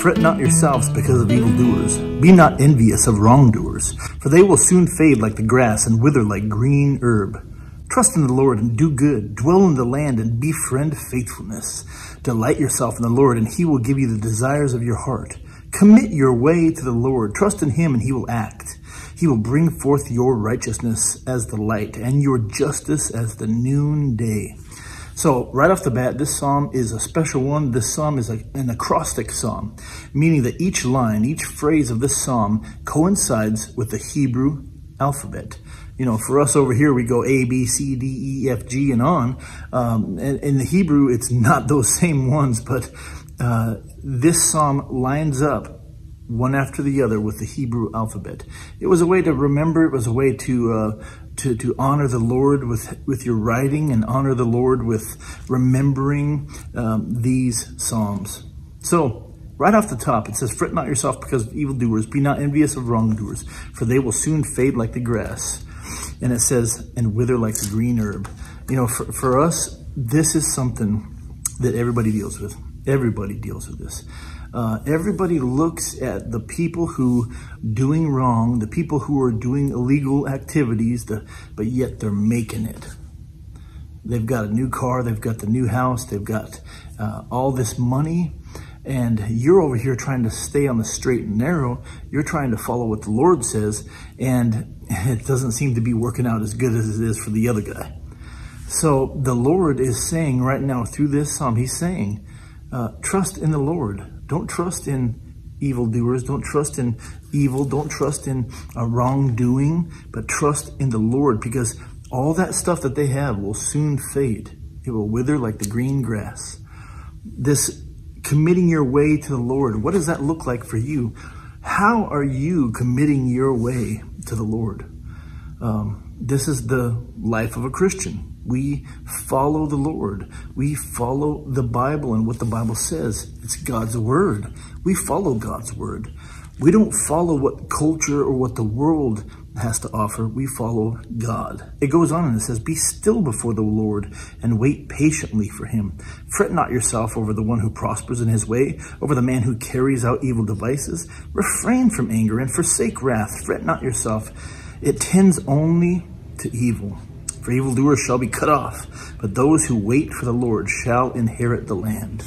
Fret not yourselves because of evildoers. Be not envious of wrongdoers, for they will soon fade like the grass and wither like green herb. Trust in the Lord and do good. Dwell in the land and befriend faithfulness. Delight yourself in the Lord, and he will give you the desires of your heart. Commit your way to the Lord. Trust in him, and he will act. He will bring forth your righteousness as the light and your justice as the noonday. So right off the bat, this psalm is a special one. This psalm is an acrostic psalm, meaning that each line, each phrase of this psalm coincides with the Hebrew alphabet. You know, for us over here, we go A, B, C, D, E, F, G, and on. Um, and in the Hebrew, it's not those same ones, but uh, this psalm lines up one after the other with the Hebrew alphabet. It was a way to remember. It was a way to uh, to to honor the Lord with with your writing and honor the Lord with remembering um, these psalms. So. Right off the top, it says, Fret not yourself because of evildoers, be not envious of wrongdoers, for they will soon fade like the grass. And it says, and wither like the green herb. You know, for, for us, this is something that everybody deals with. Everybody deals with this. Uh, everybody looks at the people who doing wrong, the people who are doing illegal activities, the, but yet they're making it. They've got a new car, they've got the new house, they've got uh, all this money, and you're over here trying to stay on the straight and narrow. You're trying to follow what the Lord says, and it doesn't seem to be working out as good as it is for the other guy. So the Lord is saying right now through this psalm, he's saying, uh, trust in the Lord. Don't trust in evildoers. Don't trust in evil. Don't trust in uh, wrongdoing, but trust in the Lord because all that stuff that they have will soon fade. It will wither like the green grass. This committing your way to the Lord, what does that look like for you? How are you committing your way to the Lord? Um, this is the life of a Christian. We follow the Lord. We follow the Bible and what the Bible says. It's God's word. We follow God's word. We don't follow what culture or what the world has to offer. We follow God. It goes on and it says, Be still before the Lord and wait patiently for him. Fret not yourself over the one who prospers in his way, over the man who carries out evil devices. Refrain from anger and forsake wrath. Fret not yourself. It tends only to evil. For evildoers shall be cut off, but those who wait for the Lord shall inherit the land.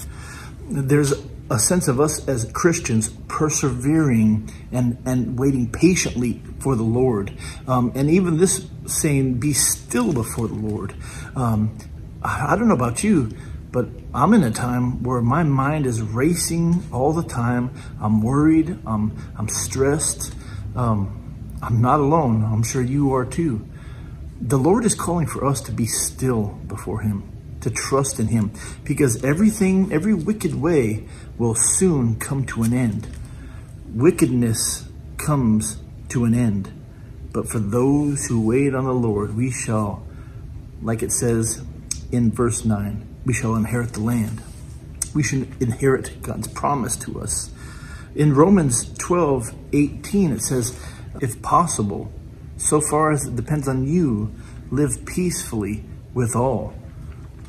There's a sense of us as Christians persevering and, and waiting patiently for the Lord. Um, and even this saying, be still before the Lord. Um, I, I don't know about you, but I'm in a time where my mind is racing all the time. I'm worried. I'm, I'm stressed. Um, I'm not alone. I'm sure you are too. The Lord is calling for us to be still before him, to trust in him, because everything, every wicked way will soon come to an end. Wickedness comes to an end. But for those who wait on the Lord, we shall, like it says in verse 9, we shall inherit the land. We should inherit God's promise to us. In Romans 12, 18, it says, if possible, so far as it depends on you, live peacefully with all.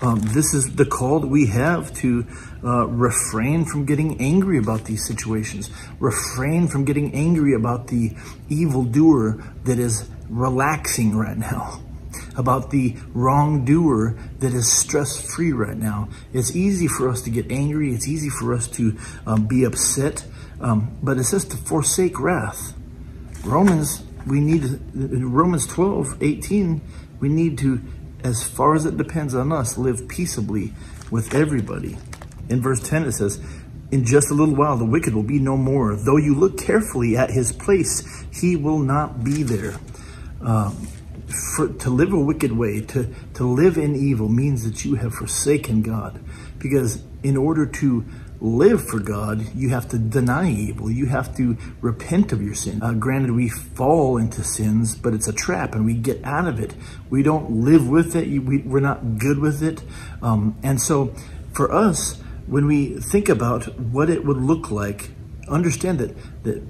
Um, this is the call that we have to uh, refrain from getting angry about these situations, refrain from getting angry about the evildoer that is relaxing right now, about the wrongdoer that is stress free right now. It's easy for us to get angry, it's easy for us to um, be upset, um, but it says to forsake wrath. Romans we need, in Romans 12, 18, we need to, as far as it depends on us, live peaceably with everybody. In verse 10, it says, In just a little while, the wicked will be no more. Though you look carefully at his place, he will not be there. Um, for, to live a wicked way, to, to live in evil means that you have forsaken God. Because in order to live for God, you have to deny evil. You have to repent of your sin. Uh, granted, we fall into sins, but it's a trap and we get out of it. We don't live with it. We, are not good with it. Um, and so for us, when we think about what it would look like, understand that, that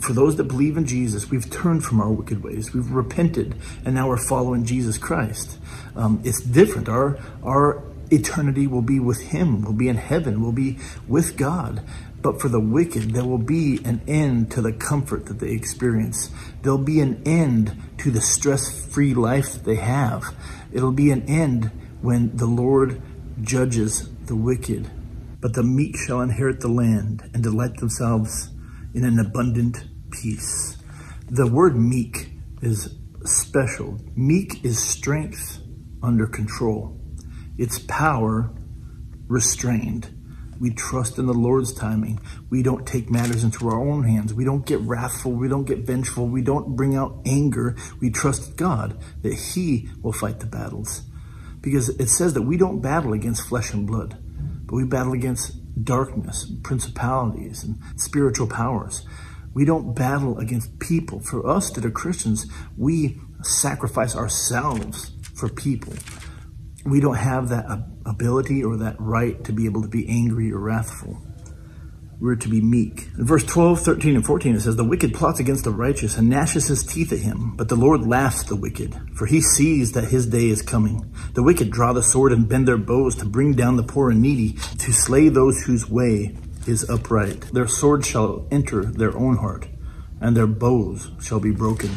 for those that believe in Jesus, we've turned from our wicked ways. We've repented, and now we're following Jesus Christ. Um, it's different. Our our eternity will be with him, will be in heaven, will be with God. But for the wicked, there will be an end to the comfort that they experience. There'll be an end to the stress-free life that they have. It'll be an end when the Lord judges the wicked. But the meek shall inherit the land and delight themselves in an abundant peace. The word meek is special. Meek is strength under control. It's power restrained. We trust in the Lord's timing. We don't take matters into our own hands. We don't get wrathful. We don't get vengeful. We don't bring out anger. We trust God that he will fight the battles. Because it says that we don't battle against flesh and blood, but we battle against darkness, principalities, and spiritual powers. We don't battle against people. For us that are Christians, we sacrifice ourselves for people. We don't have that ability or that right to be able to be angry or wrathful. We're to be meek. In verse 12, 13, and 14, it says, The wicked plots against the righteous and gnashes his teeth at him, but the Lord laughs the wicked, for he sees that his day is coming. The wicked draw the sword and bend their bows to bring down the poor and needy, to slay those whose way is upright. Their sword shall enter their own heart, and their bows shall be broken.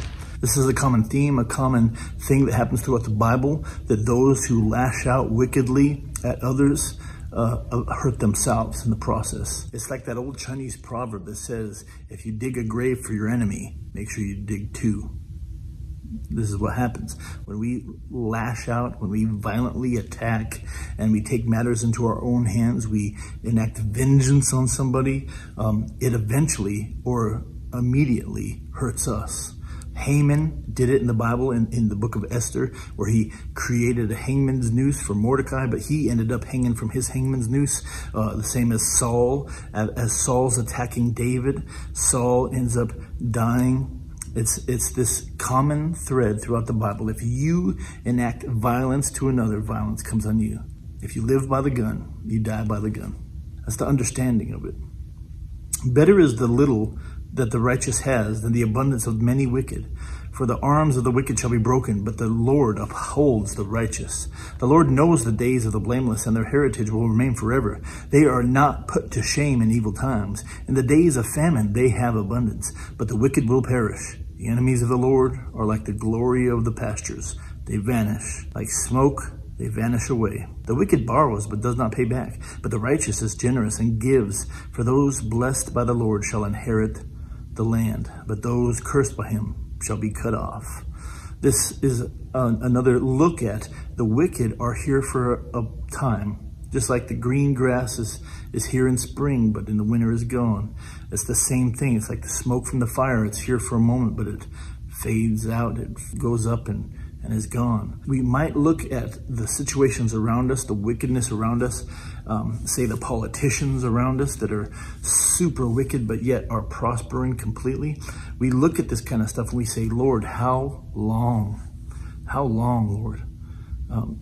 This is a common theme, a common thing that happens throughout the Bible, that those who lash out wickedly at others uh, uh, hurt themselves in the process. It's like that old Chinese proverb that says, if you dig a grave for your enemy, make sure you dig two. This is what happens. When we lash out, when we violently attack, and we take matters into our own hands, we enact vengeance on somebody, um, it eventually or immediately hurts us. Haman did it in the Bible in, in the book of Esther, where he created a hangman's noose for Mordecai, but he ended up hanging from his hangman's noose, uh, the same as Saul. As, Saul's attacking David, Saul ends up dying it's, it's this common thread throughout the Bible. If you enact violence to another, violence comes on you. If you live by the gun, you die by the gun. That's the understanding of it. Better is the little that the righteous has than the abundance of many wicked. For the arms of the wicked shall be broken, but the Lord upholds the righteous. The Lord knows the days of the blameless, and their heritage will remain forever. They are not put to shame in evil times. In the days of famine they have abundance, but the wicked will perish. The enemies of the Lord are like the glory of the pastures. They vanish. Like smoke, they vanish away. The wicked borrows, but does not pay back. But the righteous is generous and gives. For those blessed by the Lord shall inherit the land, but those cursed by him shall be cut off. This is uh, another look at the wicked are here for a time, just like the green grass is, is here in spring, but in the winter is gone. It's the same thing. It's like the smoke from the fire. It's here for a moment, but it fades out. It goes up and and is gone. We might look at the situations around us, the wickedness around us, um, say the politicians around us that are super wicked but yet are prospering completely. We look at this kind of stuff and we say, Lord, how long? How long, Lord? Um,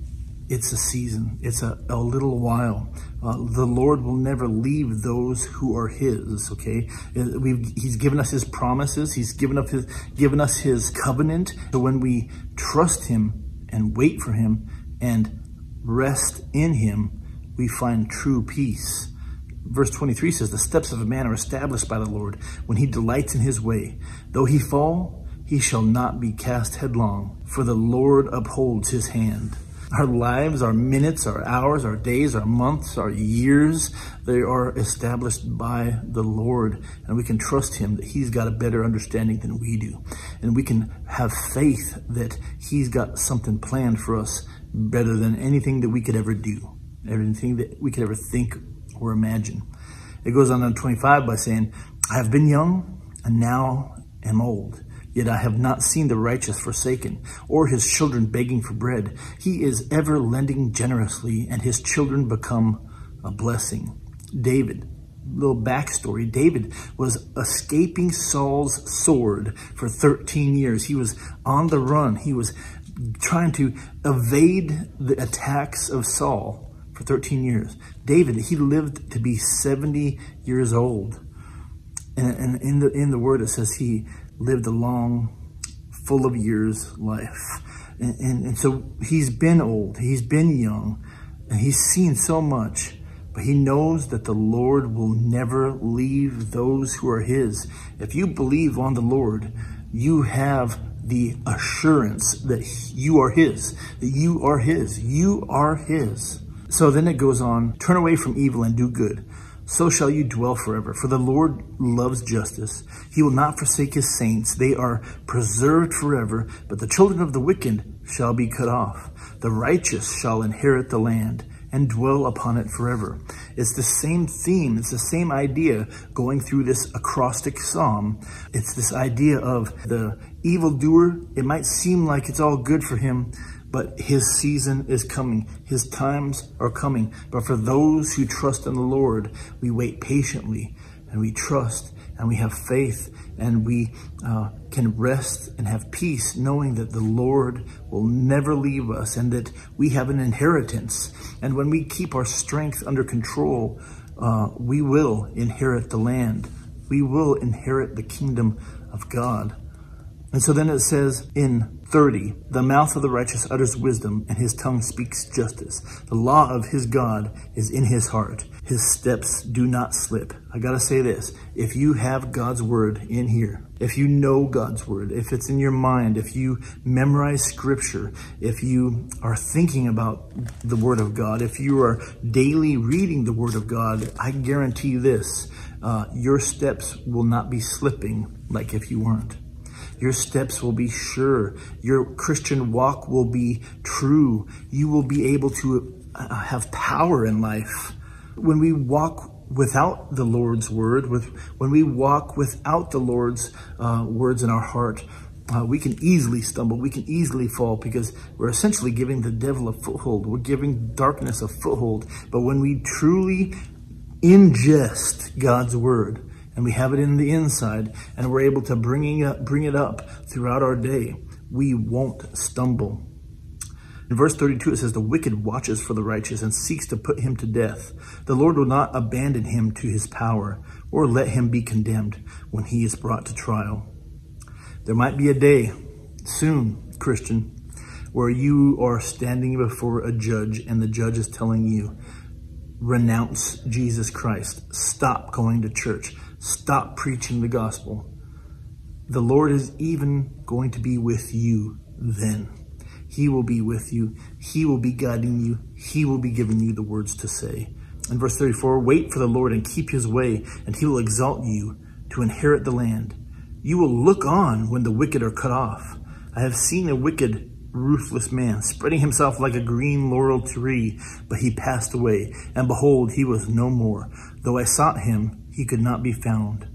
it's a season. It's a, a little while. Uh, the Lord will never leave those who are His. Okay, uh, We've, He's given us His promises. He's given up His given us His covenant. So when we trust Him and wait for Him and rest in Him, we find true peace. Verse 23 says, The steps of a man are established by the Lord when he delights in his way. Though he fall, he shall not be cast headlong, for the Lord upholds his hand. Our lives, our minutes, our hours, our days, our months, our years, they are established by the Lord. And we can trust him that he's got a better understanding than we do. And we can have faith that he's got something planned for us better than anything that we could ever do, anything that we could ever think or imagine. It goes on in 25 by saying, I have been young and now am old. Yet I have not seen the righteous forsaken, or his children begging for bread. He is ever lending generously, and his children become a blessing. David, little backstory, David was escaping Saul's sword for 13 years. He was on the run. He was trying to evade the attacks of Saul for 13 years. David, he lived to be 70 years old. And, in the in the word it says he lived a long, full of years life. And, and, and so he's been old, he's been young, and he's seen so much, but he knows that the Lord will never leave those who are his. If you believe on the Lord, you have the assurance that you are his, that you are his, you are his. So then it goes on, turn away from evil and do good. So shall you dwell forever. For the Lord loves justice. He will not forsake his saints. They are preserved forever, but the children of the wicked shall be cut off. The righteous shall inherit the land and dwell upon it forever. It's the same theme. It's the same idea going through this acrostic psalm. It's this idea of the evildoer. It might seem like it's all good for him, but his season is coming. His times are coming. But for those who trust in the Lord, we wait patiently and we trust and we have faith and we uh, can rest and have peace knowing that the Lord will never leave us and that we have an inheritance. And when we keep our strength under control, uh, we will inherit the land. We will inherit the kingdom of God. And so then it says in 30, the mouth of the righteous utters wisdom, and his tongue speaks justice. The law of his God is in his heart. His steps do not slip. I gotta say this, if you have God's word in here, if you know God's word, if it's in your mind, if you memorize scripture, if you are thinking about the word of God, if you are daily reading the word of God, I guarantee this, uh, your steps will not be slipping like if you weren't. Your steps will be sure. Your Christian walk will be true. You will be able to uh, have power in life. When we walk without the Lord's word, with when we walk without the Lord's uh, words in our heart, uh, we can easily stumble. We can easily fall because we're essentially giving the devil a foothold. We're giving darkness a foothold. But when we truly ingest God's word, and we have it in the inside and we're able to bring it up, bring it up throughout our day, we won't stumble. In verse 32, it says, The wicked watches for the righteous and seeks to put him to death. The Lord will not abandon him to his power or let him be condemned when he is brought to trial. There might be a day soon, Christian, where you are standing before a judge and the judge is telling you, renounce Jesus Christ. Stop going to church. Stop preaching the gospel. The Lord is even going to be with you then. He will be with you. He will be guiding you. He will be giving you the words to say. In verse 34, wait for the Lord and keep his way, and he will exalt you to inherit the land. You will look on when the wicked are cut off. I have seen a wicked, ruthless man spreading himself like a green laurel tree, but he passed away, and behold, he was no more. Though I sought him, he could not be found.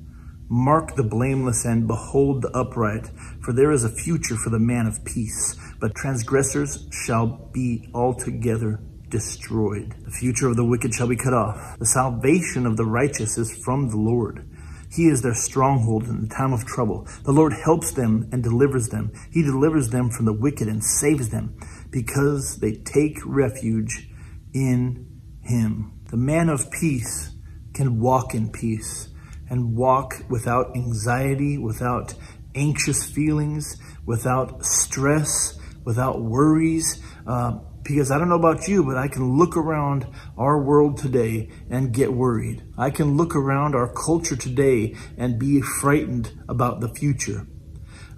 Mark the blameless and behold the upright, for there is a future for the man of peace, but transgressors shall be altogether destroyed. The future of the wicked shall be cut off. The salvation of the righteous is from the Lord. He is their stronghold in the time of trouble. The Lord helps them and delivers them. He delivers them from the wicked and saves them because they take refuge in him. The man of peace can walk in peace and walk without anxiety, without anxious feelings, without stress, without worries. Uh, because I don't know about you, but I can look around our world today and get worried. I can look around our culture today and be frightened about the future.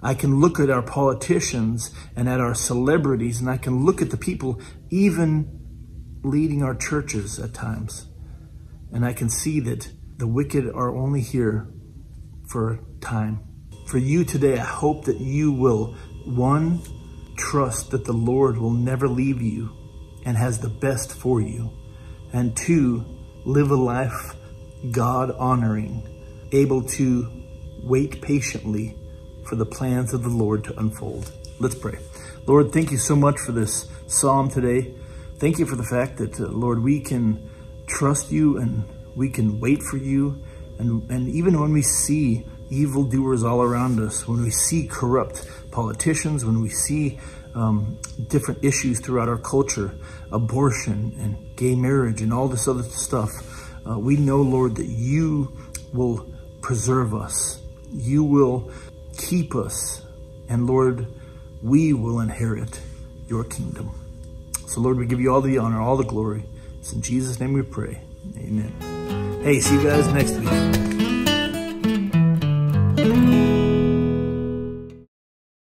I can look at our politicians and at our celebrities, and I can look at the people even leading our churches at times. And I can see that the wicked are only here for time. For you today, I hope that you will, one, trust that the Lord will never leave you and has the best for you. And two, live a life God honoring, able to wait patiently for the plans of the Lord to unfold. Let's pray. Lord, thank you so much for this psalm today. Thank you for the fact that, uh, Lord, we can trust you and we can wait for you. And, and even when we see evildoers all around us, when we see corrupt politicians, when we see um, different issues throughout our culture, abortion and gay marriage and all this other stuff, uh, we know, Lord, that you will preserve us. You will keep us. And Lord, we will inherit your kingdom. So, Lord, we give you all the honor, all the glory. It's in Jesus' name we pray. Amen. Hey, see you guys next week.